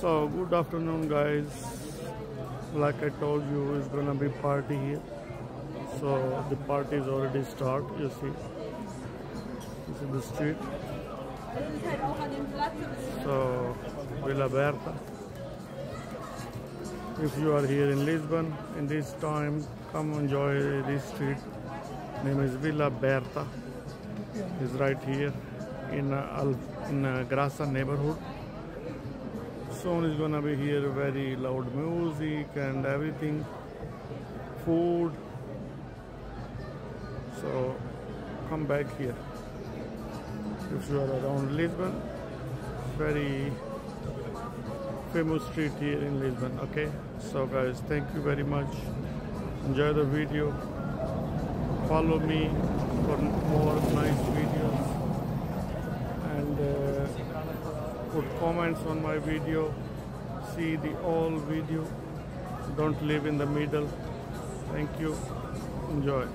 So good afternoon guys. Like I told you it's gonna be party here. So the party is already start, you see. This is the street. So Vila Berta. If you are here in Lisbon in this time, come enjoy this street. Name is Vila Berta. Is right here in uh, Al in uh, Graça neighborhood soon is gonna be here very loud music and everything. Food. So come back here. If you are around Lisbon very famous street here in Lisbon okay? So guys thank you very much. Enjoy the video. Follow me for more nice videos and uh, put comments on my video see the all video. Don't live in the middle. Thank you. Enjoy